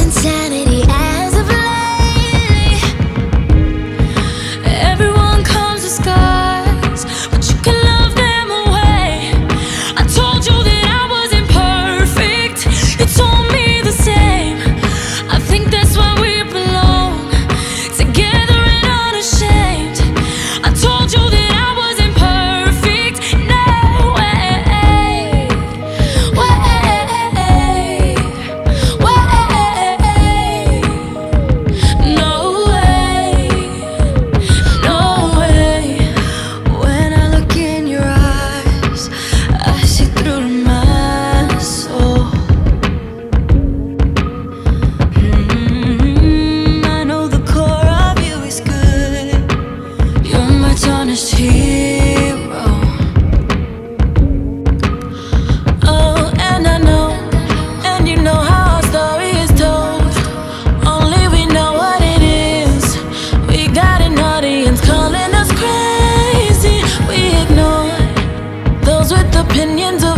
insanity. hero. Oh. oh, and I know, and you know how our story is told. Only we know what it is. We got an audience calling us crazy. We ignore those with opinions of.